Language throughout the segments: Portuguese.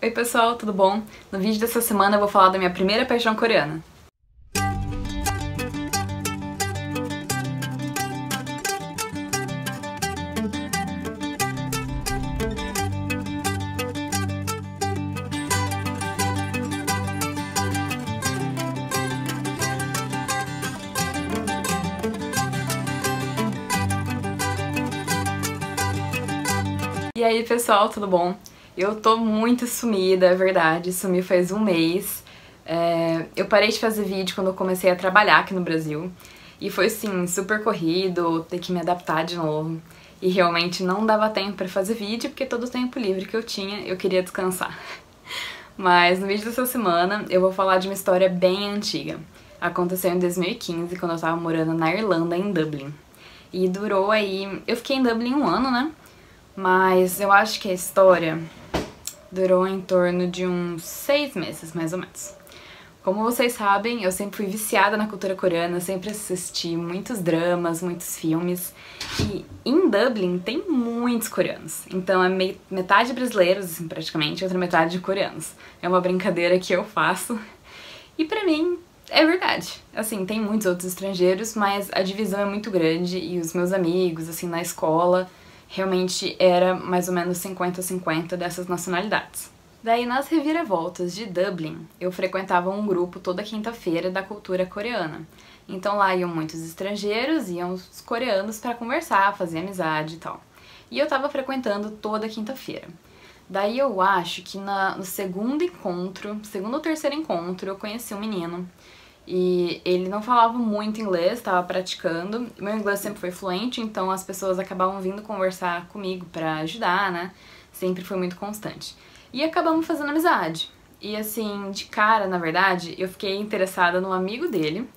Oi pessoal, tudo bom? No vídeo dessa semana eu vou falar da minha primeira paixão coreana. E aí pessoal, tudo bom? Eu tô muito sumida, é verdade, sumi faz um mês. É, eu parei de fazer vídeo quando eu comecei a trabalhar aqui no Brasil. E foi assim, super corrido, ter que me adaptar de novo. E realmente não dava tempo pra fazer vídeo, porque todo o tempo livre que eu tinha, eu queria descansar. Mas no vídeo dessa semana eu vou falar de uma história bem antiga. Aconteceu em 2015, quando eu tava morando na Irlanda, em Dublin. E durou aí... Eu fiquei em Dublin um ano, né? Mas eu acho que a história durou em torno de uns seis meses, mais ou menos. Como vocês sabem, eu sempre fui viciada na cultura coreana, sempre assisti muitos dramas, muitos filmes. E em Dublin tem muitos coreanos. Então é metade brasileiros, assim, praticamente, outra metade coreanos. É uma brincadeira que eu faço. E pra mim, é verdade. Assim, tem muitos outros estrangeiros, mas a divisão é muito grande e os meus amigos, assim, na escola, realmente era mais ou menos 50-50 dessas nacionalidades. Daí, nas reviravoltas de Dublin, eu frequentava um grupo toda quinta-feira da cultura coreana. Então lá iam muitos estrangeiros, iam os coreanos para conversar, fazer amizade e tal. E eu tava frequentando toda quinta-feira. Daí eu acho que na, no segundo encontro, segundo ou terceiro encontro, eu conheci um menino e ele não falava muito inglês, estava praticando. Meu inglês sempre foi fluente, então as pessoas acabavam vindo conversar comigo para ajudar, né? Sempre foi muito constante. E acabamos fazendo amizade. E assim, de cara, na verdade, eu fiquei interessada no amigo dele.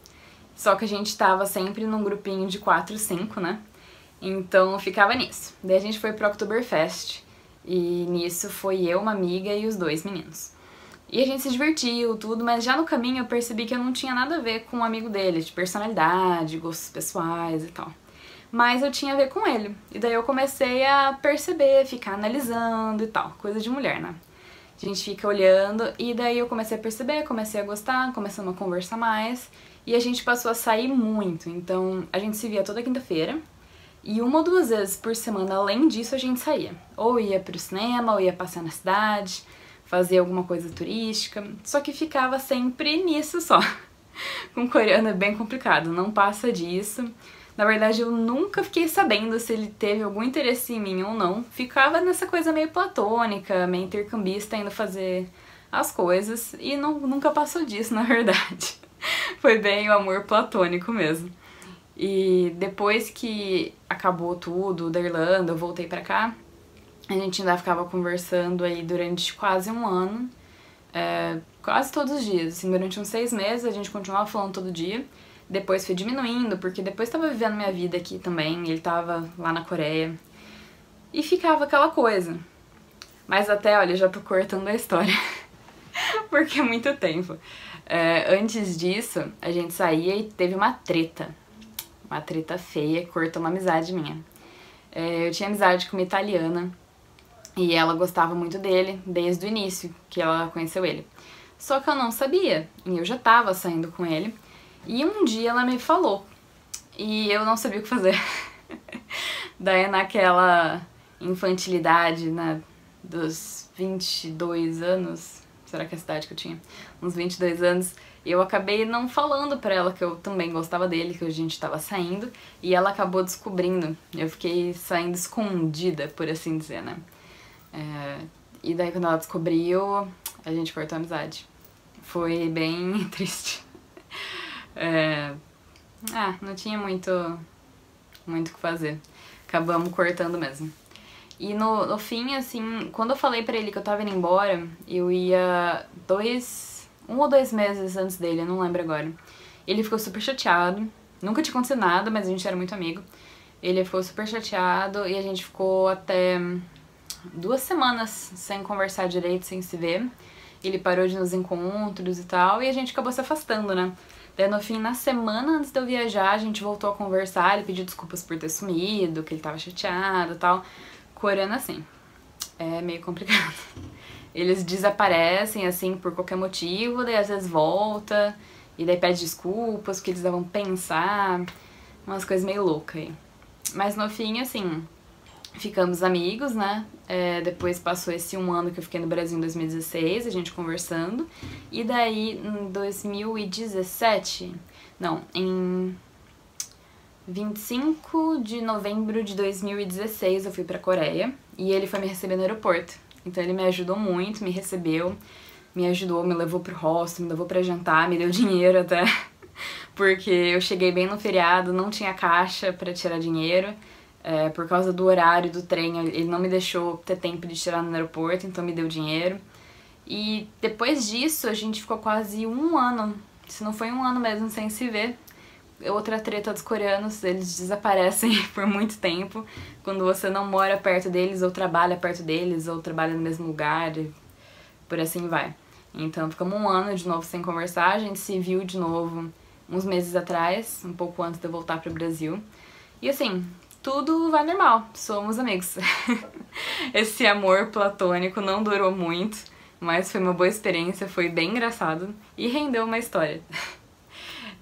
Só que a gente tava sempre num grupinho de 4, 5, né? Então ficava nisso. Daí a gente foi pro Oktoberfest. E nisso foi eu, uma amiga e os dois meninos. E a gente se divertiu, tudo, mas já no caminho eu percebi que eu não tinha nada a ver com um amigo dele, de personalidade, gostos pessoais e tal. Mas eu tinha a ver com ele. E daí eu comecei a perceber, ficar analisando e tal, coisa de mulher, né? A gente fica olhando e daí eu comecei a perceber, comecei a gostar, começamos a conversar mais e a gente passou a sair muito. Então a gente se via toda quinta-feira e uma ou duas vezes por semana, além disso, a gente saía. Ou ia pro cinema, ou ia passear na cidade fazer alguma coisa turística, só que ficava sempre nisso só. Com coreano é bem complicado, não passa disso. Na verdade, eu nunca fiquei sabendo se ele teve algum interesse em mim ou não. Ficava nessa coisa meio platônica, meio intercambista, indo fazer as coisas, e não, nunca passou disso, na verdade. Foi bem o amor platônico mesmo. E depois que acabou tudo da Irlanda, eu voltei pra cá, a gente ainda ficava conversando aí durante quase um ano, é, quase todos os dias. Assim, durante uns seis meses a gente continuava falando todo dia. Depois foi diminuindo, porque depois estava vivendo minha vida aqui também, ele estava lá na Coreia. E ficava aquela coisa. Mas até, olha, já tô cortando a história, porque é muito tempo. É, antes disso, a gente saía e teve uma treta. Uma treta feia, cortou uma amizade minha. É, eu tinha amizade com uma italiana e ela gostava muito dele desde o início que ela conheceu ele. Só que eu não sabia, e eu já tava saindo com ele. E um dia ela me falou, e eu não sabia o que fazer. Daí naquela infantilidade, né, dos 22 anos, será que é a cidade que eu tinha? Uns 22 anos, eu acabei não falando pra ela que eu também gostava dele, que a gente tava saindo, e ela acabou descobrindo. Eu fiquei saindo escondida, por assim dizer, né? É, e daí quando ela descobriu, a gente cortou a amizade. Foi bem triste. É, ah, não tinha muito muito o que fazer. Acabamos cortando mesmo. E no, no fim, assim, quando eu falei pra ele que eu tava indo embora, eu ia dois, um ou dois meses antes dele, eu não lembro agora. Ele ficou super chateado. Nunca tinha acontecido nada, mas a gente era muito amigo. Ele ficou super chateado e a gente ficou até duas semanas sem conversar direito, sem se ver. Ele parou de nos encontros e tal, e a gente acabou se afastando, né? Daí no fim, na semana antes de eu viajar, a gente voltou a conversar, ele pediu desculpas por ter sumido, que ele tava chateado e tal. Coreano assim, é meio complicado. eles desaparecem, assim, por qualquer motivo, daí às vezes volta, e daí pede desculpas, porque eles davam pensar, umas coisas meio loucas aí. Mas no fim, assim, ficamos amigos, né? É, depois passou esse um ano que eu fiquei no Brasil em 2016, a gente conversando. E daí, em 2017, não, em 25 de novembro de 2016 eu fui pra Coreia e ele foi me receber no aeroporto. Então ele me ajudou muito, me recebeu, me ajudou, me levou pro hostel, me levou pra jantar, me deu dinheiro até. Porque eu cheguei bem no feriado, não tinha caixa para tirar dinheiro. É, por causa do horário do trem, ele não me deixou ter tempo de tirar no aeroporto, então me deu dinheiro. E depois disso, a gente ficou quase um ano, se não foi um ano mesmo, sem se ver outra treta dos coreanos, eles desaparecem por muito tempo quando você não mora perto deles, ou trabalha perto deles, ou trabalha no mesmo lugar, por assim vai. Então ficamos um ano de novo sem conversar, a gente se viu de novo uns meses atrás, um pouco antes de eu voltar pro Brasil. E assim, tudo vai normal, somos amigos. Esse amor platônico não durou muito, mas foi uma boa experiência, foi bem engraçado e rendeu uma história.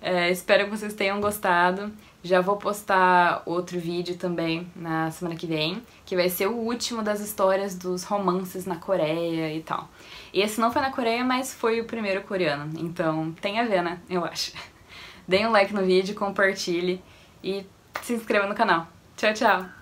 É, espero que vocês tenham gostado. Já vou postar outro vídeo também na semana que vem, que vai ser o último das histórias dos romances na Coreia e tal. Esse não foi na Coreia, mas foi o primeiro coreano, então tem a ver, né? Eu acho. Deem um like no vídeo, compartilhe e se inscreva no canal. Tchau, tchau!